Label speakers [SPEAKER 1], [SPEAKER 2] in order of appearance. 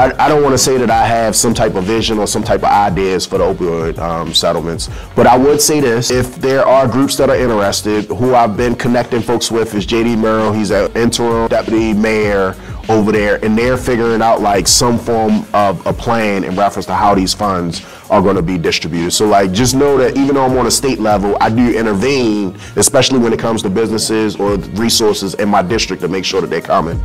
[SPEAKER 1] I, I don't want to say that I have some type of vision or some type of ideas for the opioid um, settlements, but I would say this: if there are groups that are interested, who I've been connecting folks with is JD Merrill. He's an interim deputy mayor over there, and they're figuring out like some form of a plan in reference to how these funds are going to be distributed. So like, just know that even though I'm on a state level, I do intervene, especially when it comes to businesses or resources in my district to make sure that they're coming.